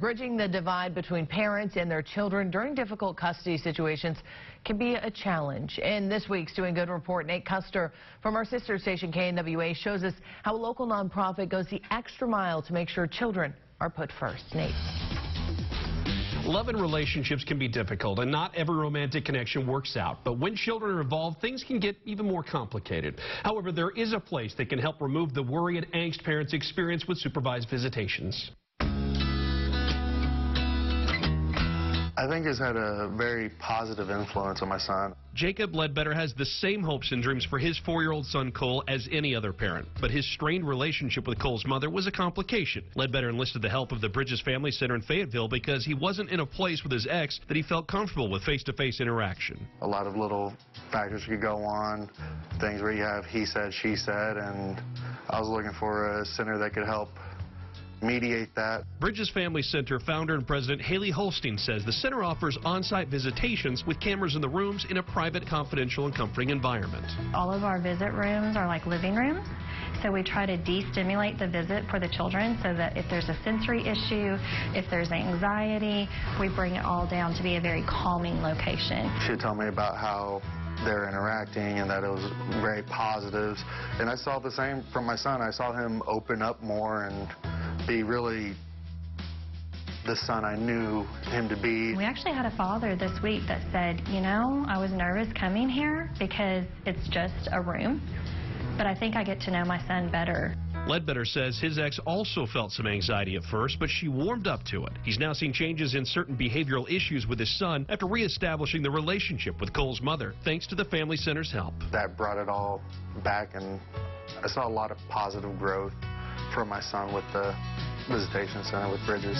Bridging the divide between parents and their children during difficult custody situations can be a challenge. In this week's Doing Good report, Nate Custer from our sister station KNWA shows us how a local nonprofit goes the extra mile to make sure children are put first. Nate. Love and relationships can be difficult, and not every romantic connection works out. But when children are involved, things can get even more complicated. However, there is a place that can help remove the worry and angst parents experience with supervised visitations. I think has had a very positive influence on my son. Jacob Ledbetter has the same hopes and dreams for his four-year-old son Cole as any other parent, but his strained relationship with Cole's mother was a complication. Ledbetter enlisted the help of the Bridges Family Center in Fayetteville because he wasn't in a place with his ex that he felt comfortable with face-to-face -face interaction. A lot of little factors could go on, things where you have he said, she said, and I was looking for a center that could help mediate that. Bridges Family Center founder and president Haley Holstein says the center offers on-site visitations with cameras in the rooms in a private, confidential, and comforting environment. All of our visit rooms are like living rooms. So we try to de-stimulate the visit for the children so that if there's a sensory issue, if there's anxiety, we bring it all down to be a very calming location. She told me about how they're interacting and that it was very positive. And I saw the same from my son. I saw him open up more and be really the son I knew him to be. We actually had a father this week that said, you know, I was nervous coming here because it's just a room, but I think I get to know my son better. Ledbetter says his ex also felt some anxiety at first, but she warmed up to it. He's now seen changes in certain behavioral issues with his son after reestablishing the relationship with Cole's mother, thanks to the Family Center's help. That brought it all back, and I saw a lot of positive growth for my son with the visitation center with Bridges.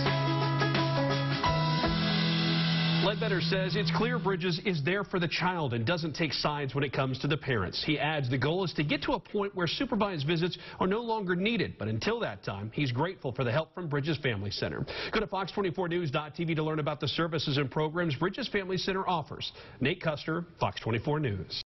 Ledbetter says it's clear Bridges is there for the child and doesn't take sides when it comes to the parents. He adds the goal is to get to a point where supervised visits are no longer needed. But until that time, he's grateful for the help from Bridges Family Center. Go to fox24news.tv to learn about the services and programs Bridges Family Center offers. Nate Custer, Fox 24 News.